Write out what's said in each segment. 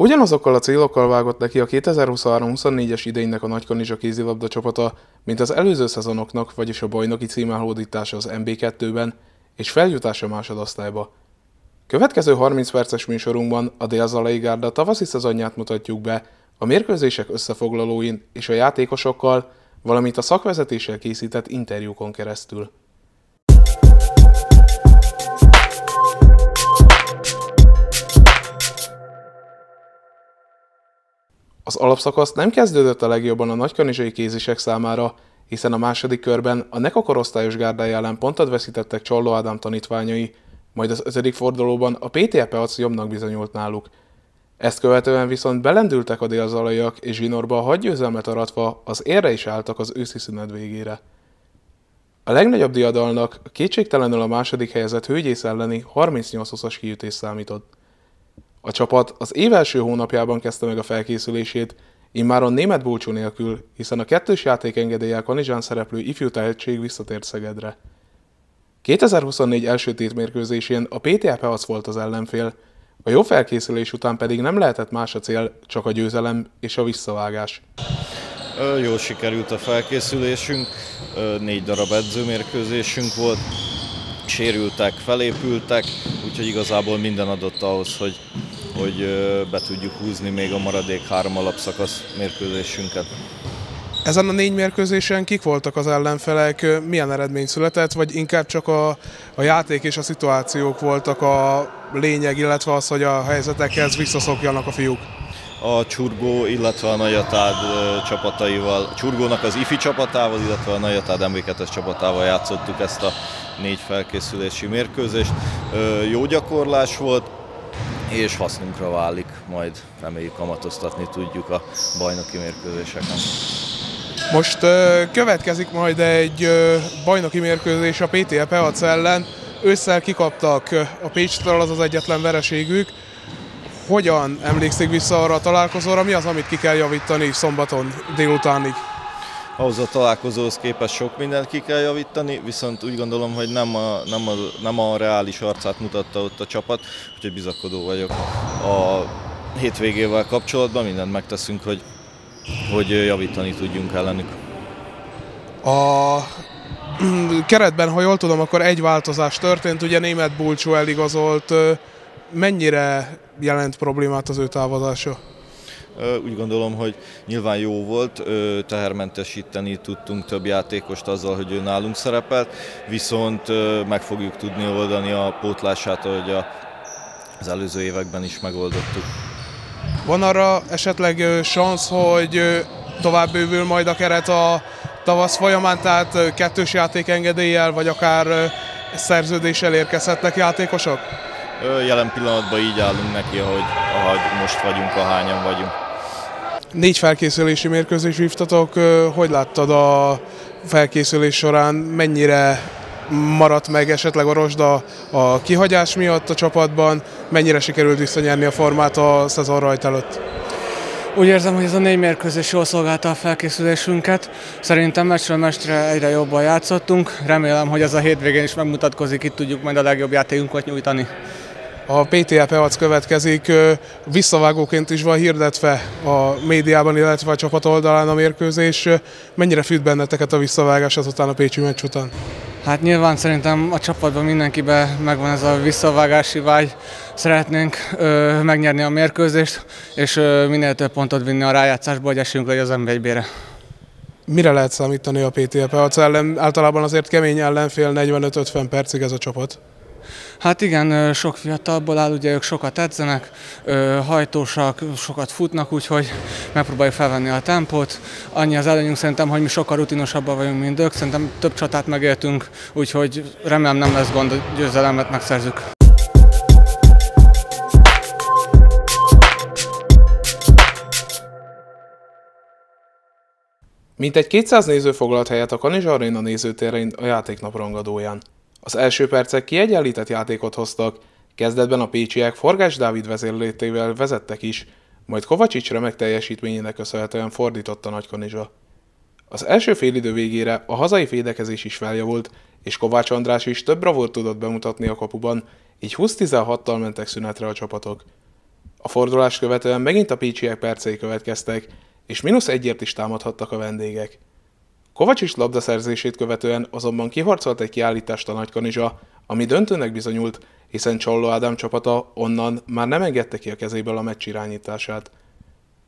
Ugyanazokkal a célokkal vágott neki a 2023-24-es idénynek a Nagykanizsa kézilabda csapata, mint az előző szezonoknak, vagyis a bajnoki cím elhódítása az MB2-ben és feljutása másodosztályba. Következő 30 perces műsorunkban a Délzalai Gárda tavaszi szezonját mutatjuk be, a mérkőzések összefoglalóin és a játékosokkal, valamint a szakvezetéssel készített interjúkon keresztül. Az alapszakasz nem kezdődött a legjobban a nagykanizsai kézisek számára, hiszen a második körben a Neka korosztályos gárdája ellen pontot veszítettek Csalló Ádám tanítványai, majd az ötödik fordulóban a PTL Peac jobbnak bizonyult náluk. Ezt követően viszont belendültek a délzalaiak, és zsinórba a hadgyőzelmet aratva az érre is álltak az őszi szünet végére. A legnagyobb diadalnak kétségtelenül a második helyezett hőgyész elleni 38-20-as kiütés számított. A csapat az év első hónapjában kezdte meg a felkészülését, immáron német búcsú nélkül, hiszen a kettős játékengedéllyel Kanizsán szereplő ifjú tehetség visszatért Szegedre. 2024 első tétmérkőzésén a PTA Peac volt az ellenfél, a jó felkészülés után pedig nem lehetett más a cél, csak a győzelem és a visszavágás. Jól sikerült a felkészülésünk, négy darab edzőmérkőzésünk volt, sérültek, felépültek, úgyhogy igazából minden adott ahhoz, hogy, hogy be tudjuk húzni még a maradék három alapszakasz mérkőzésünket. Ezen a négy mérkőzésen kik voltak az ellenfelek, milyen eredmény született, vagy inkább csak a, a játék és a szituációk voltak a lényeg, illetve az, hogy a helyzetekhez visszaszokjanak a fiúk? a Csurgó, illetve a Nagyatád csapataival, Csurgónak az IFI csapatával, illetve a Nagyatád MB2-es csapatával játszottuk ezt a négy felkészülési mérkőzést. Jó gyakorlás volt, és hasznunkra válik, majd reméljük kamatoztatni tudjuk a bajnoki mérkőzéseken. Most következik majd egy bajnoki mérkőzés a PTL Peac ellen. Ősszel kikaptak a Pécstől, az az egyetlen vereségük. Hogyan emlékszik vissza arra a találkozóra? Mi az, amit ki kell javítani szombaton délutánig? Ahhoz a találkozóhoz képest sok mindent ki kell javítani, viszont úgy gondolom, hogy nem a, nem a, nem a reális arcát mutatta ott a csapat, úgyhogy bizakodó vagyok a hétvégével kapcsolatban, mindent megteszünk, hogy, hogy javítani tudjunk ellenük. A keretben, ha jól tudom, akkor egy változás történt, ugye német Bulcsó eligazolt, mennyire jelent problémát az ő távozása? Úgy gondolom, hogy nyilván jó volt, tehermentesíteni tudtunk több játékost azzal, hogy ő nálunk szerepelt, viszont meg fogjuk tudni oldani a pótlását, ahogy az előző években is megoldottuk. Van arra esetleg szansz, hogy tovább bővül majd a keret a tavasz folyamán, tehát kettős játékengedéllyel, vagy akár szerződéssel érkezhetnek játékosok? Jelen pillanatban így állunk neki, ahogy, ahogy most vagyunk, ahányan vagyunk. Négy felkészülési mérkőzés vívtatok, hogy láttad a felkészülés során, mennyire maradt meg esetleg a rozsda a kihagyás miatt a csapatban, mennyire sikerült visszanyerni a formát a szezon rajt előtt? Úgy érzem, hogy ez a négy mérkőzés jól szolgálta a felkészülésünket. Szerintem meccsről mestre egyre jobban játszottunk. Remélem, hogy ez a hétvégén is megmutatkozik, itt tudjuk majd a legjobb játékunkat nyújtani. A PTL Peac következik, visszavágóként is van hirdetve a médiában, illetve a csapat oldalán a mérkőzés. Mennyire füt benneteket a visszavágás azután a Pécsi meccs után? Hát nyilván szerintem a csapatban mindenkiben megvan ez a visszavágási vágy. Szeretnénk ö, megnyerni a mérkőzést, és ö, minél több pontot vinni a rájátszásba, hogy esünk le az 1 Mire lehet számítani a PTL Peac ellen? Általában azért kemény ellenfél 45-50 percig ez a csapat. Hát igen, sok fiatalból áll, ugye ők sokat edzenek, hajtósak, sokat futnak, úgyhogy megpróbáljuk felvenni a tempót. Annyi az előnyünk szerintem, hogy mi sokkal rutinosabbak vagyunk, mint ők. Szerintem több csatát megéltünk, úgyhogy remélem nem lesz gond, hogy győzelemet megszerzük. Mintegy 200 néző foglalt helyet a Kanizsa Arena nézőtérén a játéknap rangadóján. Az első percek kiegyenlített játékot hoztak, kezdetben a pécsiek Forgás Dávid vezérlétével vezettek is, majd Kovacsics remek teljesítményének köszönhetően fordított a Nagykanizsa. Az első félidő végére a hazai fédekezés is feljavult, és Kovács András is több bravúrt tudott bemutatni a kapuban, így 20-16-tal mentek szünetre a csapatok. A fordulást követően megint a pécsiek percei következtek, és mínusz egyért is támadhattak a vendégek. Kovacsis labdaszerzését követően azonban kiharcolt egy kiállítást a Nagykanizsa, ami döntőnek bizonyult, hiszen Csolló Ádám csapata onnan már nem engedte ki a kezéből a meccs irányítását.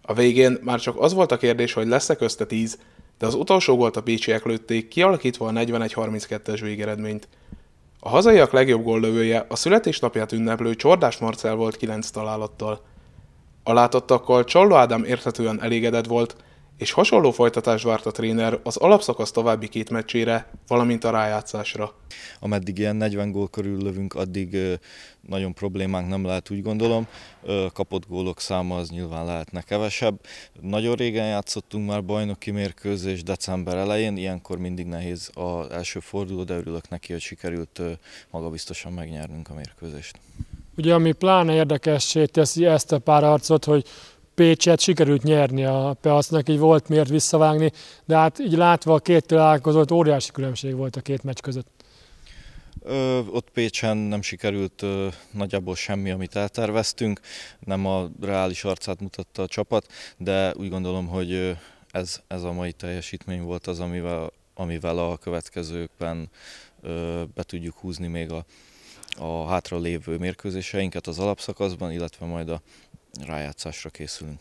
A végén már csak az volt a kérdés, hogy lesz-e közte 10, de az utolsó volt a pécsiek lőtték, kialakítva a 41-32-es végeredményt. A hazaiak legjobb góllövője a születésnapját ünneplő Csordás Marcel volt 9 találattal. A látottakkal Csallo Ádám érthetően elégedett volt, és hasonló folytatást várt a tréner az alapszakasz további két meccsére, valamint a rájátszásra. Ameddig ilyen 40 gól körül lövünk, addig nagyon problémánk nem lehet, úgy gondolom. Kapott gólok száma az nyilván lehetne kevesebb. Nagyon régen játszottunk már bajnoki mérkőzés december elején, ilyenkor mindig nehéz az első forduló, de örülök neki, hogy sikerült magabiztosan megnyernünk a mérkőzést. Ugye ami pláne érdekessé teszi ezt a párharcot, hogy Pécset sikerült nyerni a Peacnak, így volt miért visszavágni, de hát így látva a két találkozót óriási különbség volt a két meccs között. Ö, ott Pécsen nem sikerült ö, nagyjából semmi, amit elterveztünk, nem a reális arcát mutatta a csapat, de úgy gondolom, hogy ez, ez a mai teljesítmény volt az, amivel, amivel a következőkben ö, be tudjuk húzni még a, a hátra lévő mérkőzéseinket az alapszakaszban, illetve majd a rájátszásra készülünk.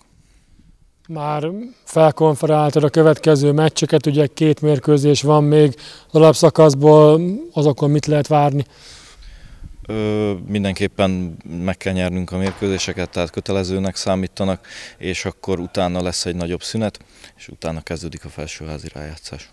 Már felkonferáltad a következő meccseket, ugye két mérkőzés van még az alapszakaszból, azokon mit lehet várni? Ö, mindenképpen meg kell nyernünk a mérkőzéseket, tehát kötelezőnek számítanak, és akkor utána lesz egy nagyobb szünet, és utána kezdődik a felsőházi rájátszás.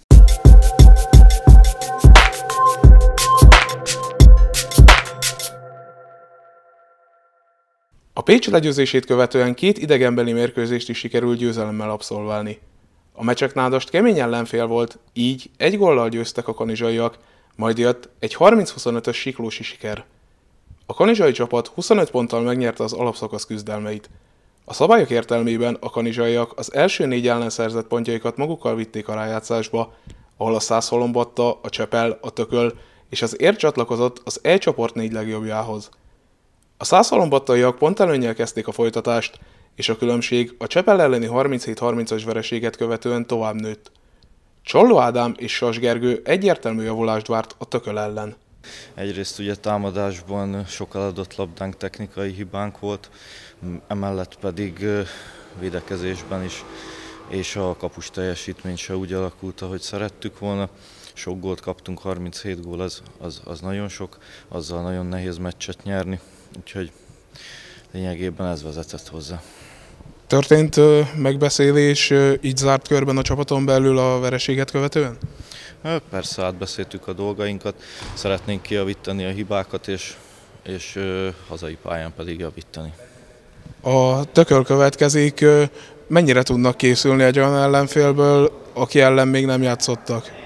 A Pécs legyőzését követően két idegenbeli mérkőzést is sikerült győzelemmel abszolválni. A meccsek nádast kemény ellenfél volt, így egy gollal győztek a kanizsaiak, majd jött egy 30-25-ös siklósi siker. A kanizsai csapat 25 ponttal megnyerte az alapszakasz küzdelmeit. A szabályok értelmében a kanizsaiak az első négy ellen szerzett pontjaikat magukkal vitték a rájátszásba, ahol a Szászholombatta, a Csepel, a Tököl és az Ér csatlakozott az E csoport négy legjobbjához. A szászalombattaiak pont előnyel kezdték a folytatást, és a különbség a Csepel elleni 37-30-as vereséget követően tovább nőtt. Csolló Ádám és Sas Gergő egyértelmű javulást várt a tököl ellen. Egyrészt ugye támadásban sokkal adott labdánk technikai hibánk volt, emellett pedig védekezésben is, és a kapus teljesítmény se úgy alakult, ahogy szerettük volna. Sok gólt kaptunk, 37 gól, az, az, az nagyon sok, azzal nagyon nehéz meccset nyerni úgyhogy lényegében ez vezetett hozzá. Történt megbeszélés így zárt körben a csapaton belül a vereséget követően? Persze átbeszéltük a dolgainkat, szeretnénk kijavítani a hibákat, és, és hazai pályán pedig javítani. A tököl következik, mennyire tudnak készülni egy olyan ellenfélből, aki ellen még nem játszottak?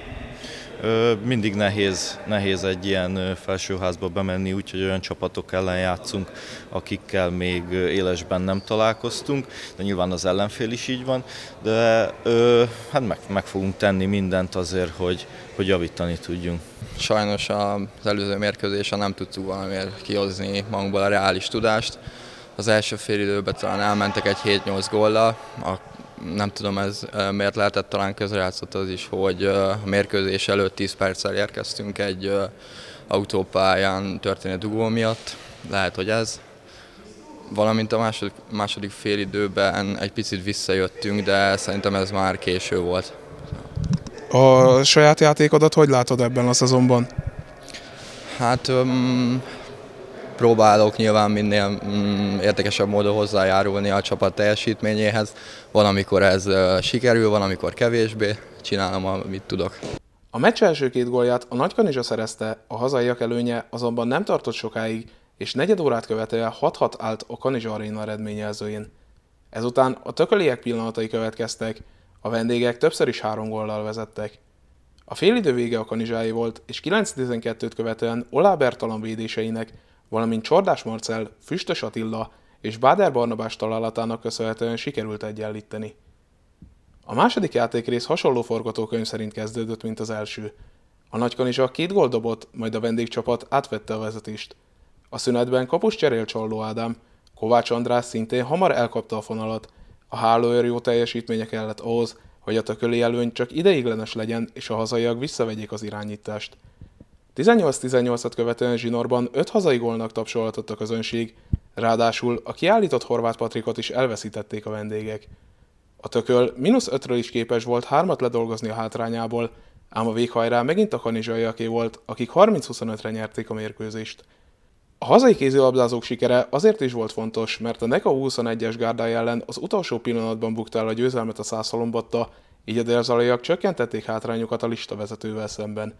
Mindig nehéz, nehéz egy ilyen felsőházba bemenni, úgyhogy olyan csapatok ellen játszunk, akikkel még élesben nem találkoztunk, de nyilván az ellenfél is így van, de hát meg, meg fogunk tenni mindent azért, hogy, hogy javítani tudjunk. Sajnos az előző mérkőzésen nem tudtuk valamiért kihozni magunkból a reális tudást. Az első fél időben talán elmentek egy 7-8 góllal, nem tudom ez miért lehetett, talán közrejátszott az is, hogy a mérkőzés előtt 10 perccel érkeztünk egy autópályán történő dugó miatt, lehet, hogy ez. Valamint a második, második fél időben egy picit visszajöttünk, de szerintem ez már késő volt. A saját játékodat hogy látod ebben a szezonban? Hát um, próbálok nyilván minél mm, értekesebb módon hozzájárulni a csapat teljesítményéhez. Van, amikor ez sikerül, van, amikor kevésbé. Csinálom, amit tudok. A meccs első két gólját a Nagykanizsa szerezte, a hazaiak előnye azonban nem tartott sokáig, és negyed órát követően 6-6 állt a Kanizsa Arena eredményjelzőjén. Ezután a tököliek pillanatai következtek, a vendégek többször is három góllal vezettek. A félidő vége a kanizsái volt, és 9-12-t követően Olá Bertalan védéseinek valamint Csordás Marcel, Füstös Attila és Báder Barnabás találatának köszönhetően sikerült egyenlíteni. A második játékrész hasonló forgatókönyv szerint kezdődött, mint az első. A nagykanizsa két gól dobott, majd a vendégcsapat átvette a vezetést. A szünetben kapus cserél Csalló Ádám, Kovács András szintén hamar elkapta a fonalat. A hálóőr jó teljesítménye kellett ahhoz, hogy a tököli előny csak ideiglenes legyen, és a hazaiak visszavegyék az irányítást. 18-18-at követően Zsinorban 5 hazai gólnak tapsolhatott a közönség, ráadásul a kiállított Horváth Patrikot is elveszítették a vendégek. A tököl mínusz 5-ről is képes volt hármat ledolgozni a hátrányából, ám a véghajrá megint a kanizsaiaké volt, akik 30-25-re nyerték a mérkőzést. A hazai kézilabdázók sikere azért is volt fontos, mert a NECA 21-es gárdája ellen az utolsó pillanatban bukta el a győzelmet a százszalombatta, így a délzalaiak csökkentették hátrányukat a lista vezetővel szemben.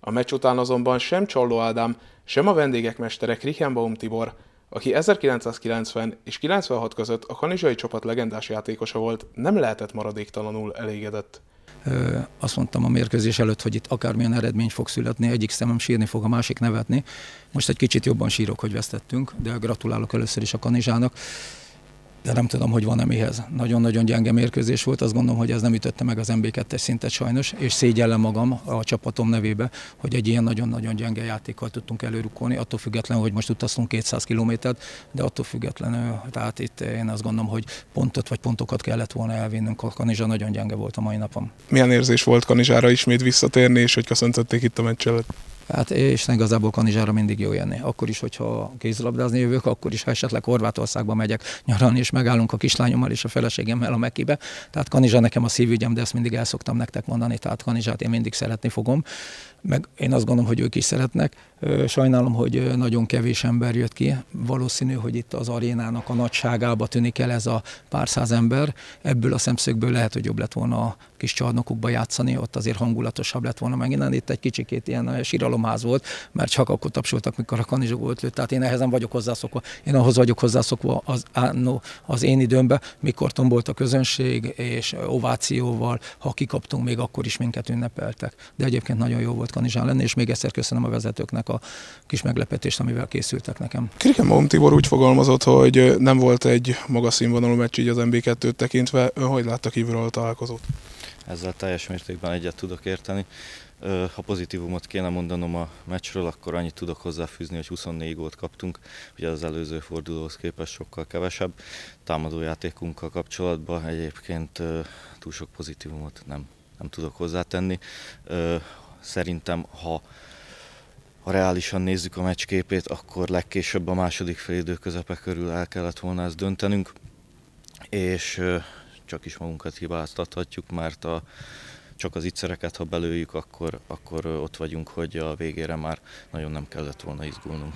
A meccs után azonban sem Csolló Ádám, sem a vendégek mestere Krichenbaum Tibor, aki 1990 és 96 között a kanizsai csapat legendás játékosa volt, nem lehetett maradéktalanul elégedett. Azt mondtam a mérkőzés előtt, hogy itt akármilyen eredmény fog születni, egyik szemem sírni fog, a másik nevetni. Most egy kicsit jobban sírok, hogy vesztettünk, de gratulálok először is a kanizsának de nem tudom, hogy van-e mihez. Nagyon-nagyon gyenge mérkőzés volt, azt gondolom, hogy ez nem ütötte meg az MB2-es szintet sajnos, és szégyellem magam a csapatom nevébe, hogy egy ilyen nagyon-nagyon gyenge játékkal tudtunk előrukkolni, attól függetlenül, hogy most utaztunk 200 kilométert, de attól függetlenül, tehát itt én azt gondolom, hogy pontot vagy pontokat kellett volna elvinnünk, a Kanizsa nagyon gyenge volt a mai napon. Milyen érzés volt Kanizsára ismét visszatérni, és hogy köszöntötték itt a meccs előtt? Hát és igazából Kanizsára mindig jó jönni. Akkor is, hogyha kézilabdázni jövök, akkor is, ha esetleg Horvátországba megyek nyaralni, és megállunk a kislányommal és a feleségemmel a Mekibe. Tehát Kanizsa nekem a szívügyem, de ezt mindig el szoktam nektek mondani, tehát Kanizsát én mindig szeretni fogom meg én azt gondolom, hogy ők is szeretnek. Sajnálom, hogy nagyon kevés ember jött ki. Valószínű, hogy itt az arénának a nagyságába tűnik el ez a pár száz ember. Ebből a szemszögből lehet, hogy jobb lett volna a kis csarnokukba játszani, ott azért hangulatosabb lett volna megint. Itt egy kicsikét ilyen síralomház volt, mert csak akkor tapsoltak, mikor a kanizsok volt lőtt. Tehát én ehhez nem vagyok hozzászokva. Én ahhoz vagyok hozzászokva az, no, az én időmben, mikor tombolt a közönség, és ovációval, ha kikaptunk, még akkor is minket ünnepeltek. De egyébként nagyon jó volt Kanizsán lenni, és még egyszer köszönöm a vezetőknek a kis meglepetést, amivel készültek nekem. Kriken Tibor úgy fogalmazott, hogy nem volt egy magas színvonalú meccs így az MB2-t tekintve. Ön hogy látta kívülről a találkozót? Ezzel teljes mértékben egyet tudok érteni. Ha pozitívumot kéne mondanom a meccsről, akkor annyit tudok hozzáfűzni, hogy 24 gólt kaptunk, ugye az előző fordulóhoz képest sokkal kevesebb. Támadójátékunkkal kapcsolatban egyébként túl sok pozitívumot nem, nem tudok hozzátenni. Szerintem, ha ha reálisan nézzük a meccsképét, akkor legkésőbb a második félidő közepe körül el kellett volna ezt döntenünk, és csak is magunkat hibáztathatjuk, mert a, csak az ittszereket, ha belőjük, akkor, akkor ott vagyunk, hogy a végére már nagyon nem kellett volna izgulnunk.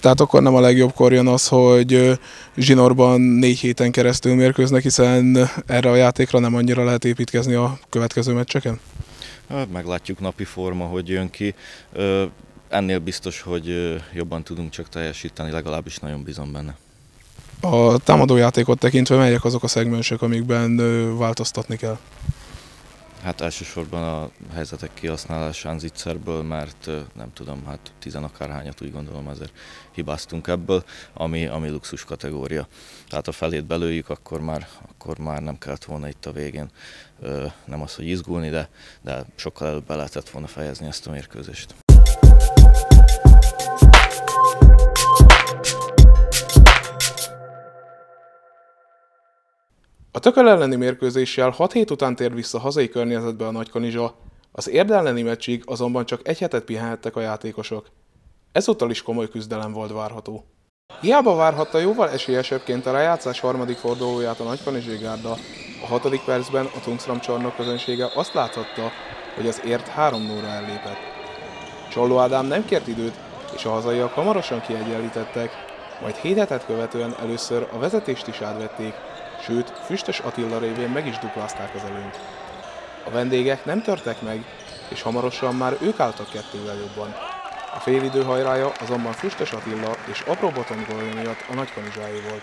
Tehát akkor nem a legjobbkor jön az, hogy zsinorban négy héten keresztül mérkőznek, hiszen erre a játékra nem annyira lehet építkezni a következő meccseken? Meglátjuk napi forma, hogy jön ki. Ennél biztos, hogy jobban tudunk csak teljesíteni, legalábbis nagyon bízom benne. A támadójátékot tekintve melyek azok a szegmensek, amikben változtatni kell? Hát elsősorban a helyzetek kihasználásán zicserből, mert nem tudom, hát tizen akárhányat úgy gondolom azért hibáztunk ebből, ami, ami luxus kategória. Tehát a felét belőjük, akkor már, akkor már nem kellett volna itt a végén nem az, hogy izgulni, de, de sokkal előbb be lehetett volna fejezni ezt a mérkőzést. A tököl elleni mérkőzéssel 6 hét után tér vissza hazai környezetbe a Nagykanizsa, az érd elleni meccsig azonban csak egy hetet pihenhettek a játékosok. Ezúttal is komoly küzdelem volt várható. Hiába várhatta jóval esélyesebbként a rájátszás harmadik fordulóját a Nagykanizsai Gárda, a hatodik percben a Tungsram csarnok közönsége azt láthatta, hogy az ért 3 0 ellépett. Csolló Ádám nem kért időt, és a hazaiak hamarosan kiegyenlítettek, majd 7 hetet követően először a vezetést is átvették, sőt, Füstös Attila révén meg is duplázták az előnyt. A vendégek nem törtek meg, és hamarosan már ők álltak kettővel jobban. A félidő hajrája azonban Füstös Attila és apró Boton miatt a nagykanizsái volt.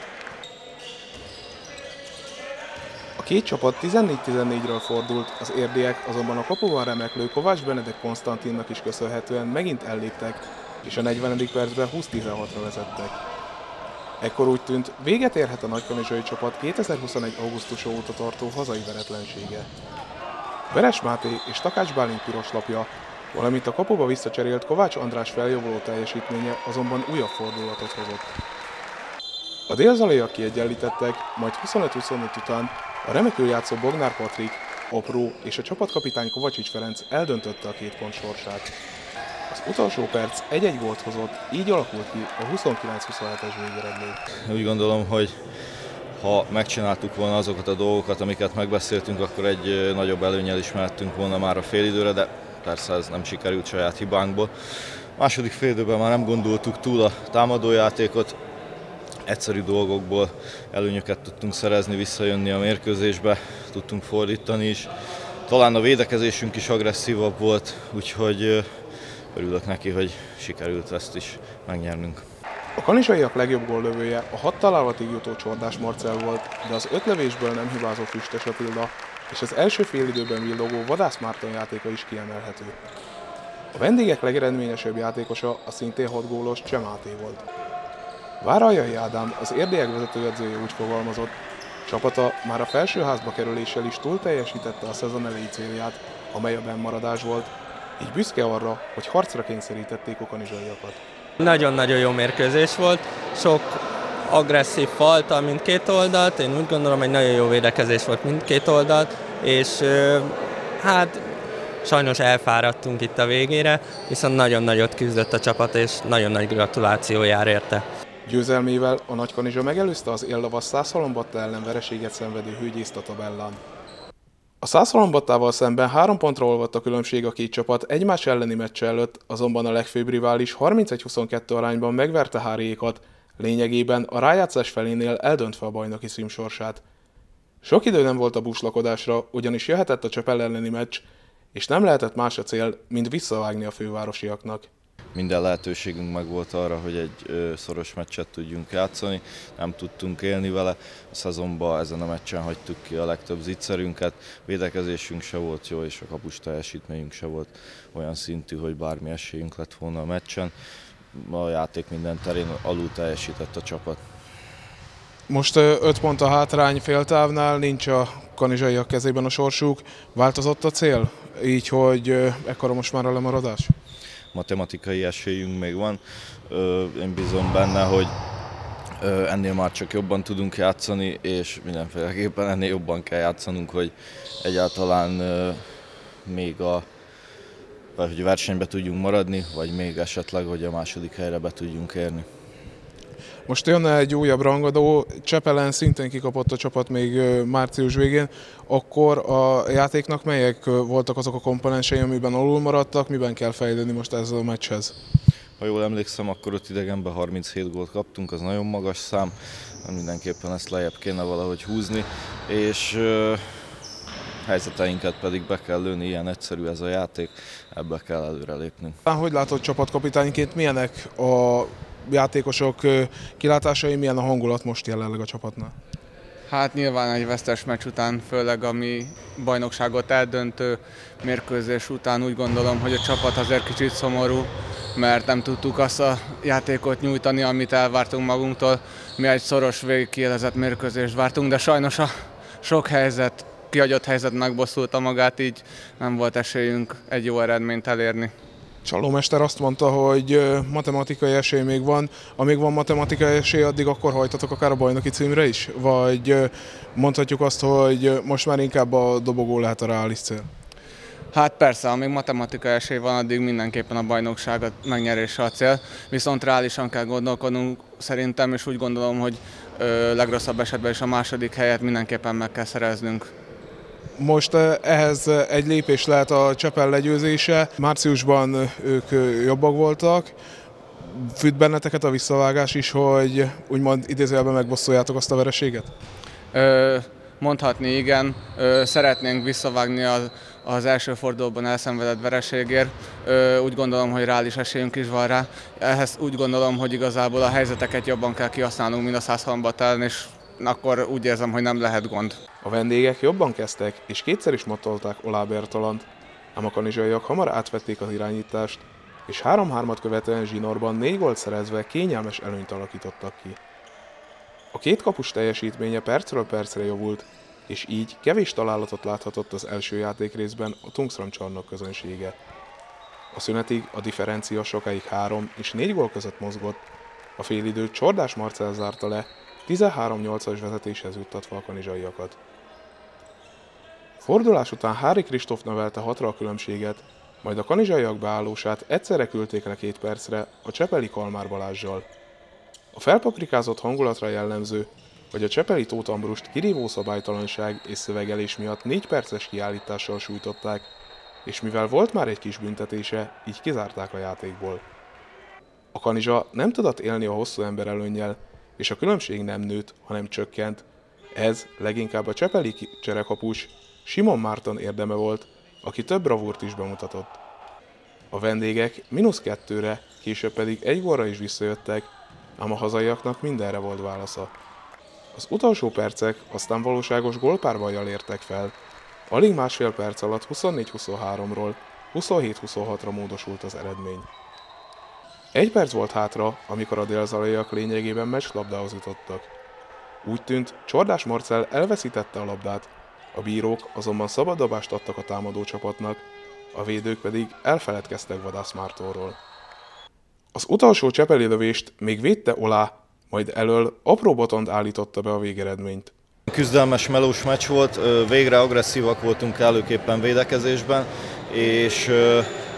A két csapat 14-14-ről fordult, az érdiek azonban a kapuban remeklő Kovács Benedek Konstantinnak is köszönhetően megint elléptek, és a 40. percben 20-16-ra vezettek. Ekkor úgy tűnt, véget érhet a nagykanizsai csapat 2021. augusztus óta tartó hazai veretlensége. Veres Máté és Takács Bálint piros lapja, valamint a kapuba visszacserélt Kovács András feljavuló teljesítménye azonban újabb fordulatot hozott. A délzaliak kiegyenlítettek, majd 25-25 után a remekül játszó Bognár Patrik, Opró és a csapatkapitány Kovacsics Ferenc eldöntötte a két pont sorsát. Az utolsó perc egy-egy gólt hozott, így alakult ki a 29-27-es végeredmény. Úgy gondolom, hogy ha megcsináltuk volna azokat a dolgokat, amiket megbeszéltünk, akkor egy nagyobb előnyel is volna már a félidőre, de persze ez nem sikerült saját hibánkból. Második félidőben már nem gondoltuk túl a támadójátékot, egyszerű dolgokból előnyöket tudtunk szerezni, visszajönni a mérkőzésbe, tudtunk fordítani is. Talán a védekezésünk is agresszívabb volt, úgyhogy örülök neki, hogy sikerült ezt is megnyernünk. A kanizsaiak legjobb góllövője a hat találatig jutó Csordás Marcel volt, de az öt lövésből nem hibázott Füstes Attila, és az első félidőben villogó Vadász Márton játéka is kiemelhető. A vendégek legeredményesebb játékosa a szintén 6 gólos Csemáté volt. Váraljai Ádám, az érdélyek vezetőedzője úgy fogalmazott, csapata már a felsőházba kerüléssel is túl teljesítette a szezon elejé célját, amely a bennmaradás volt, így büszke arra, hogy harcra kényszerítették a kanizsaiakat. Nagyon-nagyon jó mérkőzés volt, sok agresszív falta mindkét oldalt, én úgy gondolom, hogy nagyon jó védekezés volt mindkét oldalt, és hát sajnos elfáradtunk itt a végére, viszont nagyon nagyot küzdött a csapat, és nagyon nagy gratuláció jár érte. Győzelmével a Nagykanizsa megelőzte az éllavas Szászhalombatta ellen vereséget szenvedő hőgyészt a tabellán. A Szászhalombattával szemben három pontra olvadt a különbség a két csapat egymás elleni meccs előtt, azonban a legfőbb rivális 31-22 arányban megverte Háriékat, lényegében a rájátszás felénél eldöntve a bajnoki szímsorsát. Sok idő nem volt a buslakodásra, ugyanis jöhetett a Csepel elleni meccs, és nem lehetett más a cél, mint visszavágni a fővárosiaknak minden lehetőségünk meg volt arra, hogy egy szoros meccset tudjunk játszani. Nem tudtunk élni vele. A szezonban ezen a meccsen hagytuk ki a legtöbb zicserünket. Védekezésünk se volt jó, és a kapus teljesítményünk se volt olyan szintű, hogy bármi esélyünk lett volna a meccsen. A játék minden terén alul teljesített a csapat. Most 5 pont a hátrány féltávnál, nincs a kanizsaiak kezében a sorsuk. Változott a cél? Így, hogy ekkora most már a lemaradás? Matematikai esélyünk még van. Én bízom benne, hogy ennél már csak jobban tudunk játszani, és mindenféleképpen ennél jobban kell játszanunk, hogy egyáltalán még a vagy hogy versenybe tudjunk maradni, vagy még esetleg, hogy a második helyre be tudjunk érni. Most jön egy újabb rangadó, Csepelen szintén kikapott a csapat még március végén, akkor a játéknak melyek voltak azok a komponensei, amiben alul maradtak, miben kell fejlődni most ezzel a meccshez? Ha jól emlékszem, akkor ott idegenben 37 gólt kaptunk, az nagyon magas szám, mindenképpen ezt lejjebb kéne valahogy húzni, és helyzeteinket pedig be kell lőni, ilyen egyszerű ez a játék, ebbe kell előrelépni. Hogy látod csapatkapitányként, milyenek a játékosok kilátásai, milyen a hangulat most jelenleg a csapatnál? Hát nyilván egy vesztes meccs után, főleg a mi bajnokságot eldöntő mérkőzés után úgy gondolom, hogy a csapat azért kicsit szomorú, mert nem tudtuk azt a játékot nyújtani, amit elvártunk magunktól. Mi egy szoros végig kielezett mérkőzést vártunk, de sajnos a sok helyzet, kiagyott helyzet megbosszulta magát, így nem volt esélyünk egy jó eredményt elérni. Csalómester azt mondta, hogy matematikai esély még van, amíg van matematikai esély, addig akkor hajtatok akár a bajnoki címre is? Vagy mondhatjuk azt, hogy most már inkább a dobogó lehet a reális cél? Hát persze, amíg matematikai esély van, addig mindenképpen a bajnokságot megnyerése a cél, viszont reálisan kell gondolkodnunk szerintem, és úgy gondolom, hogy ö, legrosszabb esetben is a második helyet mindenképpen meg kell szereznünk. Most eh, ehhez eh, egy lépés lehet a Csepel legyőzése. Márciusban eh, ők jobbak voltak. Függ benneteket a visszavágás is, hogy úgymond idézőjelben megbosszoljátok azt a vereséget? mondhatni igen. szeretnénk visszavágni az, az első fordulóban elszenvedett vereségért. úgy gondolom, hogy reális esélyünk is van rá. Ehhez úgy gondolom, hogy igazából a helyzeteket jobban kell kihasználnunk, mint a 103 és akkor úgy érzem, hogy nem lehet gond. A vendégek jobban kezdtek, és kétszer is matolták Olá Bertalant, ám a kanizsaiak hamar átvették az irányítást, és 3-3-at követően zsinórban négy gólt szerezve kényelmes előnyt alakítottak ki. A két kapus teljesítménye percről percre javult, és így kevés találatot láthatott az első játék részben a Tungsram csarnok közönsége. A szünetig a differencia sokáig három és négy gól között mozgott, a félidőt Csordás Marcel zárta le, 13-8-as vezetéshez juttatva a kanizsaiakat. Fordulás után Hári Kristóf növelte hatra a különbséget, majd a kanizsaiak beállósát egyszerre küldték le két percre a Csepeli Kalmár Balázsjal. A felpaprikázott hangulatra jellemző, hogy a Csepeli Tóth Ambrust kirívó szabálytalanság és szövegelés miatt négy perces kiállítással sújtották, és mivel volt már egy kis büntetése, így kizárták a játékból. A kanizsa nem tudott élni a hosszú ember előnnyel, és a különbség nem nőtt, hanem csökkent. Ez leginkább a Csepeli cserekapus Simon Márton érdeme volt, aki több bravúrt is bemutatott. A vendégek mínusz kettőre, később pedig egy gólra is visszajöttek, ám a hazaiaknak mindenre volt válasza. Az utolsó percek aztán valóságos gólpárbajjal értek fel. Alig másfél perc alatt 24-23-ról 27-26-ra módosult az eredmény. Egy perc volt hátra, amikor a délzalaiak lényegében meccslabdához jutottak. Úgy tűnt, Csordás Marcel elveszítette a labdát, a bírók azonban szabaddobást adtak a támadó csapatnak, a védők pedig elfeledkeztek Vadász Mártóról. Az utolsó csepeli lövést még védte Olá, majd elől apró botont állította be a végeredményt. Küzdelmes melós meccs volt, végre agresszívak voltunk előképpen védekezésben, és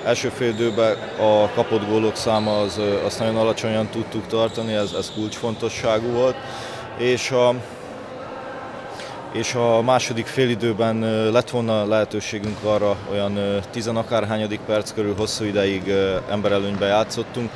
első fél időben a kapott gólok száma az, azt nagyon alacsonyan tudtuk tartani, ez, ez kulcsfontosságú volt, és a, és a második félidőben lett volna lehetőségünk arra, olyan tizenakárhányadik perc körül hosszú ideig emberelőnybe játszottunk,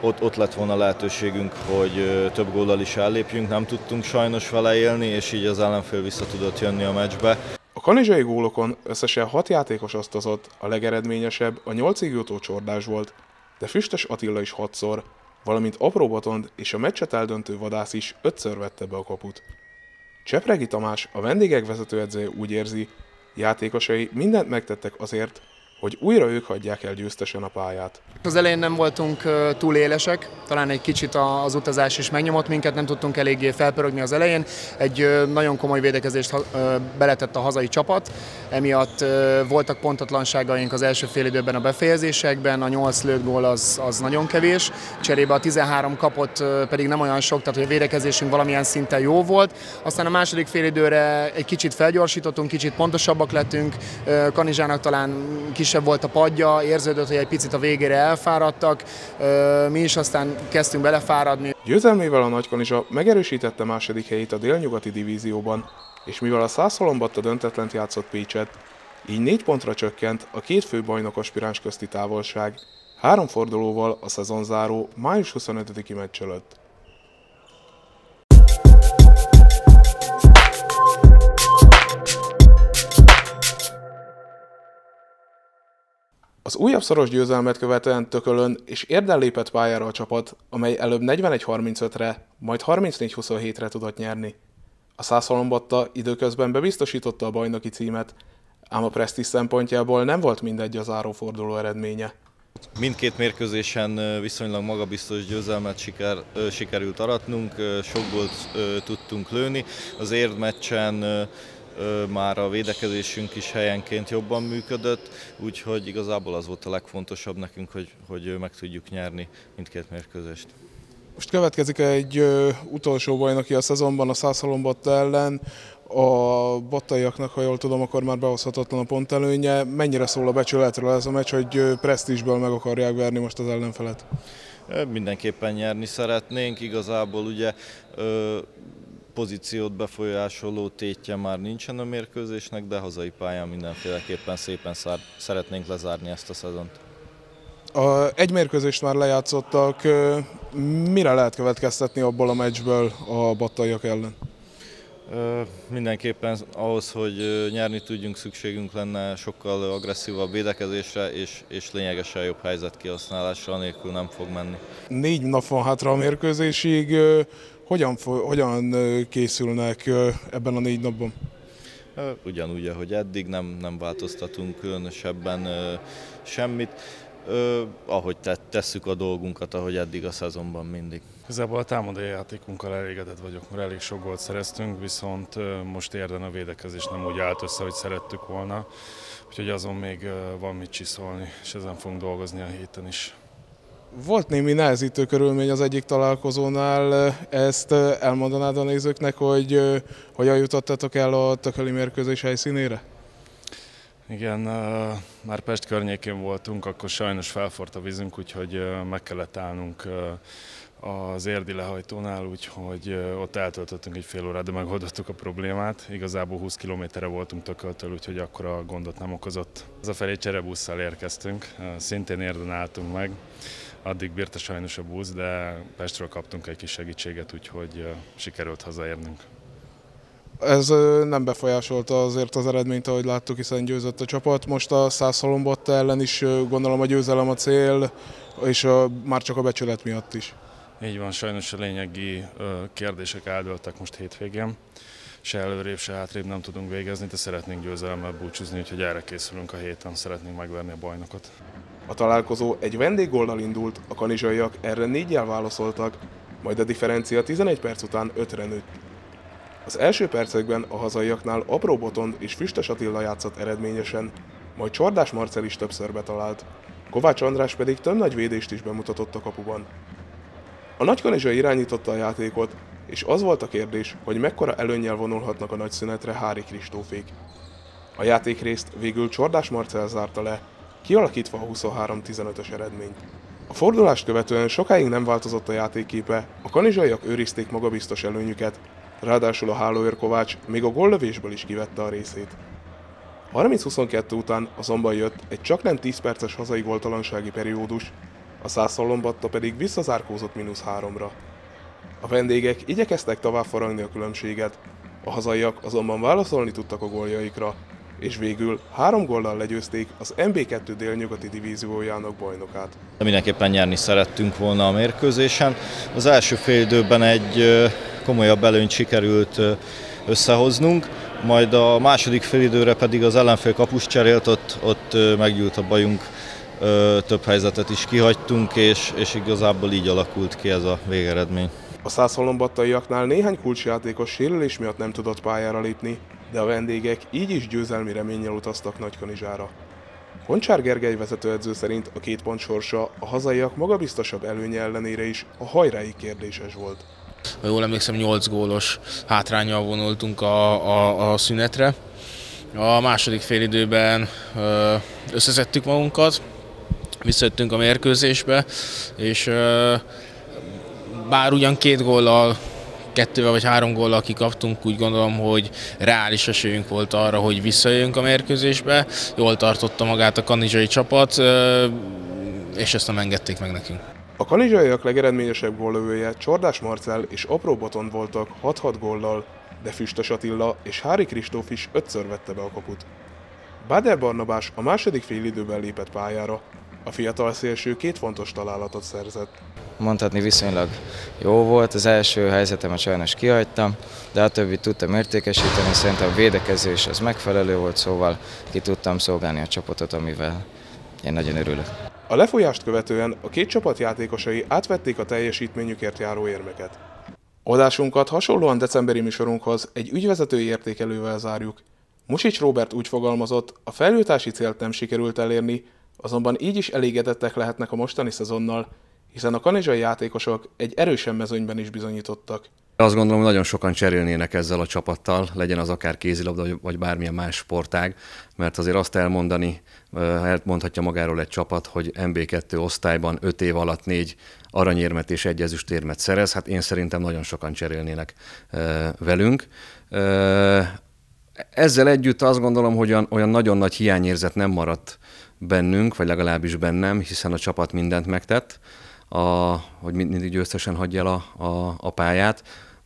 ott, ott lett volna lehetőségünk, hogy több góllal is ellépjünk, nem tudtunk sajnos vele élni, és így az ellenfél vissza tudott jönni a meccsbe. A kanizsai gólokon összesen hat játékos osztozott, a legeredményesebb a nyolcig jutó csordás volt, de Füstes Attila is hatszor, valamint Apró és a meccset eldöntő vadász is ötször vette be a kaput. Csepregi Tamás, a vendégek vezetőedzője úgy érzi, játékosai mindent megtettek azért, hogy újra ők hagyják el győztesen a pályát. Az elején nem voltunk túl élesek, talán egy kicsit az utazás is megnyomott minket, nem tudtunk eléggé felpörögni az elején. Egy nagyon komoly védekezést beletett a hazai csapat, emiatt voltak pontatlanságaink az első fél időben a befejezésekben, a 8 lőtt gól az, az nagyon kevés, cserébe a 13 kapott pedig nem olyan sok, tehát hogy a védekezésünk valamilyen szinten jó volt. Aztán a második fél időre egy kicsit felgyorsítottunk, kicsit pontosabbak lettünk, Kanizsának talán kis kisebb volt a padja, érződött, hogy egy picit a végére elfáradtak, mi is aztán kezdtünk belefáradni. Győzelmével a Nagykanizsa megerősítette második helyét a délnyugati divízióban, és mivel a Szászolombatta döntetlent játszott Pécset, így négy pontra csökkent a két fő bajnok aspiráns közti távolság, három fordulóval a szezonzáró május 25-i meccs előtt. Az újabb szoros győzelmet követően Tökölön és érden lépett pályára a csapat, amely előbb 41-35-re, majd 34-27-re tudott nyerni. A Szászolombatta időközben bebiztosította a bajnoki címet, ám a Prestige szempontjából nem volt mindegy az áróforduló eredménye. Mindkét mérkőzésen viszonylag magabiztos győzelmet siker, sikerült aratnunk, sok gólt tudtunk lőni. Az érd meccsen már a védekezésünk is helyenként jobban működött, úgyhogy igazából az volt a legfontosabb nekünk, hogy, hogy meg tudjuk nyerni mindkét mérkőzést. Most következik egy ö, utolsó bajnoki a szezonban a Szászalombatta ellen. A battaiaknak, ha jól tudom, akkor már behozhatatlan a pontelőnye. Mennyire szól a becsületről ez a meccs, hogy presztízsből meg akarják verni most az ellenfelet? Mindenképpen nyerni szeretnénk. Igazából ugye pozíciót befolyásoló tétje már nincsen a mérkőzésnek, de hazai pályán mindenféleképpen szépen szár, szeretnénk lezárni ezt a szezont. A, egy mérkőzést már lejátszottak, mire lehet következtetni abból a meccsből a battaiak ellen? Mindenképpen ahhoz, hogy nyerni tudjunk, szükségünk lenne sokkal agresszívabb védekezésre és, és lényegesen jobb helyzet kihasználásra, nélkül nem fog menni. Négy nap van hátra a mérkőzésig, hogyan, hogyan készülnek ebben a négy napban? Ugyanúgy, ahogy eddig, nem, nem változtatunk különösebben semmit. ahogy tesszük a dolgunkat, ahogy eddig a szezonban mindig. Igazából a támadó játékunkkal elégedett vagyok, mert elég sok gólt szereztünk, viszont most érden a védekezés nem úgy állt össze, hogy szerettük volna. Úgyhogy azon még van mit csiszolni, és ezen fogunk dolgozni a héten is. Volt némi nehezítő körülmény az egyik találkozónál, ezt elmondanád a nézőknek, hogy hogyan jutottatok el a tököli mérkőzés helyszínére? Igen, már Pest környékén voltunk, akkor sajnos felfort a vízünk, úgyhogy meg kellett állnunk az érdi lehajtónál, úgyhogy ott eltöltöttünk egy fél órát, de megoldottuk a problémát. Igazából 20 kilométerre voltunk tököltől, úgyhogy akkor a gondot nem okozott. Az a felé cserebusszal érkeztünk, szintén érden álltunk meg. Addig bírta sajnos a busz, de Pestről kaptunk egy kis segítséget, úgyhogy sikerült hazaérnünk. Ez nem befolyásolta azért az eredményt, ahogy láttuk, hiszen győzött a csapat. Most a Szászolombotta ellen is gondolom a győzelem a cél, és a, már csak a becsület miatt is. Így van, sajnos a lényegi kérdések áldoltak most hétvégén. Se előrébb, se hátrébb nem tudunk végezni, de szeretnénk győzelemmel búcsúzni, úgyhogy erre készülünk a héten, szeretnénk megverni a bajnokot. A találkozó egy vendéggollal indult, a kanizsaiak erre négyel válaszoltak, majd a differencia 11 perc után 5-re nőtt. Az első percekben a hazaiaknál Apró Botond és Füstes Attila játszott eredményesen, majd Csordás Marcel is többször betalált. Kovács András pedig több nagy védést is bemutatott a kapuban. A nagykanizsa irányította a játékot, és az volt a kérdés, hogy mekkora előnnyel vonulhatnak a nagy szünetre Hári Kristófék. A játékrészt végül Csordás Marcel zárta le, kialakítva a 23-15-ös eredményt. A fordulást követően sokáig nem változott a játékképe, a kanizsaiak őrizték magabiztos előnyüket, ráadásul a hálóőr Kovács még a gollövésből is kivette a részét. 30-22 után azonban jött egy csak nem 10 perces hazai voltalansági periódus, a százszalombatta pedig visszazárkózott mínusz háromra. A vendégek igyekeztek tovább faragni a különbséget, a hazaiak azonban válaszolni tudtak a góljaikra, és végül három góllal legyőzték az MB2 délnyugati divíziójának bajnokát. Mindenképpen nyerni szerettünk volna a mérkőzésen. Az első fél időben egy komolyabb előnyt sikerült összehoznunk, majd a második félidőre pedig az ellenfél kapus cserélt, ott, ott meggyűlt a bajunk, több helyzetet is kihagytunk, és, és igazából így alakult ki ez a végeredmény. A százszalombattaiaknál néhány kulcsjátékos sérülés miatt nem tudott pályára lépni, de a vendégek így is győzelmi reménnyel utaztak Nagykanizsára. Honcsár Gergely vezetőedző szerint a két pont sorsa a hazaiak magabiztosabb előnye ellenére is a hajrái kérdéses volt. Ha jól emlékszem, 8 gólos hátrányjal vonultunk a, a, a szünetre. A második félidőben összeszedtük magunkat, visszajöttünk a mérkőzésbe, és bár ugyan két góllal kettővel vagy három góllal kikaptunk, úgy gondolom, hogy reális esélyünk volt arra, hogy visszajöjjünk a mérkőzésbe. Jól tartotta magát a kanizsai csapat, és ezt nem engedték meg nekünk. A kanizsaiak legeredményesebb góllövője Csordás Marcel és Apró Botond voltak 6-6 góllal, de Füstös Attila és Hári Kristóf is ötször vette be a kaput. Báder Barnabás a második időben lépett pályára, a fiatal szélső két fontos találatot szerzett. Mondhatni viszonylag jó volt, az első helyzetemet sajnos kihagytam, de a többit tudtam értékesíteni, szerintem a védekezés az megfelelő volt, szóval ki tudtam szolgálni a csapatot, amivel én nagyon örülök. A lefolyást követően a két csapat játékosai átvették a teljesítményükért járó érmeket. Adásunkat hasonlóan decemberi műsorunkhoz egy ügyvezetői értékelővel zárjuk. Musics Robert úgy fogalmazott, a feljutási célt nem sikerült elérni, azonban így is elégedettek lehetnek a mostani szezonnal, hiszen a kanizsai játékosok egy erősen mezőnyben is bizonyítottak. Azt gondolom, hogy nagyon sokan cserélnének ezzel a csapattal, legyen az akár kézilabda, vagy bármilyen más sportág, mert azért azt elmondani, elmondhatja magáról egy csapat, hogy MB2 osztályban 5 év alatt négy aranyérmet és egy ezüstérmet szerez, hát én szerintem nagyon sokan cserélnének velünk. Ezzel együtt azt gondolom, hogy olyan, olyan nagyon nagy hiányérzet nem maradt bennünk, vagy legalábbis bennem, hiszen a csapat mindent megtett, a, hogy mindig győztesen hagyja el a, a, a pályát.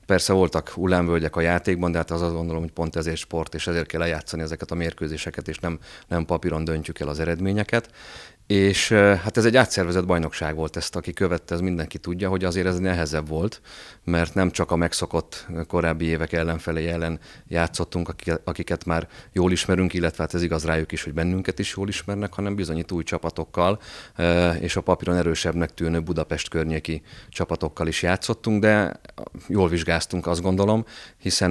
Persze voltak hullámvölgyek a játékban, de hát az azt gondolom, hogy pont ezért sport, és ezért kell lejátszani ezeket a mérkőzéseket, és nem, nem papíron döntjük el az eredményeket. És hát ez egy átszervezett bajnokság volt ezt, aki követte, ez mindenki tudja, hogy azért ez nehezebb volt, mert nem csak a megszokott korábbi évek ellenfelé ellen játszottunk, akiket már jól ismerünk, illetve hát ez igaz rájuk is, hogy bennünket is jól ismernek, hanem bizonyít új csapatokkal, és a papíron erősebbnek tűnő Budapest környéki csapatokkal is játszottunk, de jól vizsgáztunk, azt gondolom, hiszen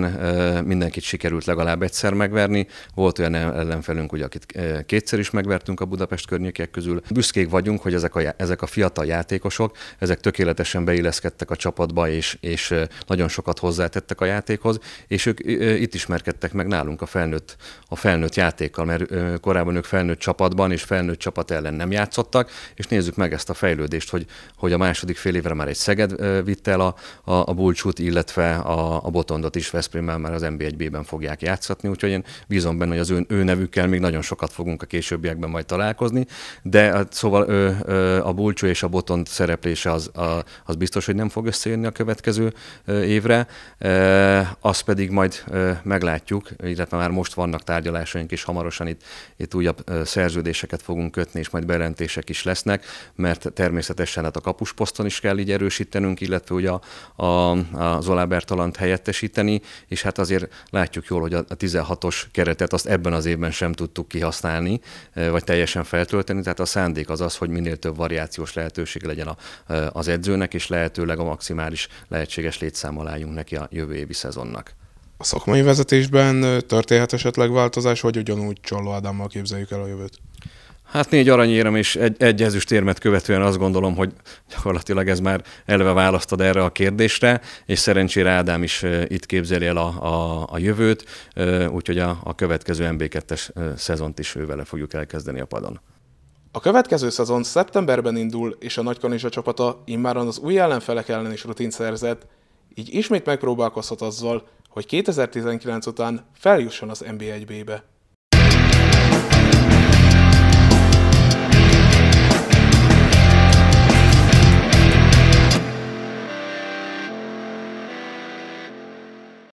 mindenkit sikerült legalább egyszer megverni. Volt olyan ellenfelünk, ugye, akit kétszer is megvertünk a Budapest környékiek közül, közül. Büszkék vagyunk, hogy ezek a, ezek a fiatal játékosok, ezek tökéletesen beilleszkedtek a csapatba, és, és nagyon sokat hozzátettek a játékhoz, és ők itt ismerkedtek meg nálunk a felnőtt, a felnőtt játékkal, mert korábban ők felnőtt csapatban és felnőtt csapat ellen nem játszottak, és nézzük meg ezt a fejlődést, hogy, hogy a második fél évre már egy Szeged vitte el a, a, a bulcsút, illetve a, a Botondot is Veszprémmel már az NB1B-ben fogják játszatni, úgyhogy én bízom benne, hogy az ő, ő nevükkel még nagyon sokat fogunk a későbbiekben majd találkozni, de szóval ő, a bulcsú és a botond szereplése az, a, az biztos, hogy nem fog összejönni a következő évre, azt pedig majd meglátjuk, illetve már most vannak tárgyalásaink, és hamarosan itt, itt újabb szerződéseket fogunk kötni, és majd bejelentések is lesznek, mert természetesen hát a kapusposzton is kell így erősítenünk, illetve ugye a, a, a Zolá Bertalant helyettesíteni, és hát azért látjuk jól, hogy a 16-os keretet azt ebben az évben sem tudtuk kihasználni, vagy teljesen feltölteni, tehát a szándék az az, hogy minél több variációs lehetőség legyen a, az edzőnek, és lehetőleg a maximális lehetséges létszámmal álljunk neki a jövő évi szezonnak. A szakmai vezetésben történhet esetleg változás, vagy ugyanúgy Csalló Ádámmal képzeljük el a jövőt? Hát négy aranyérem és egy, egy ezüstérmet követően azt gondolom, hogy gyakorlatilag ez már eleve választad erre a kérdésre, és szerencsére Ádám is itt képzeli el a, a, a jövőt, úgyhogy a, a következő MB2-es szezont is ővele fogjuk elkezdeni a padon. A következő szezon szeptemberben indul, és a Nagykanizsa csapata immáron az új ellenfelek ellen is rutin szerzett, így ismét megpróbálkozhat azzal, hogy 2019 után feljusson az NB1-be.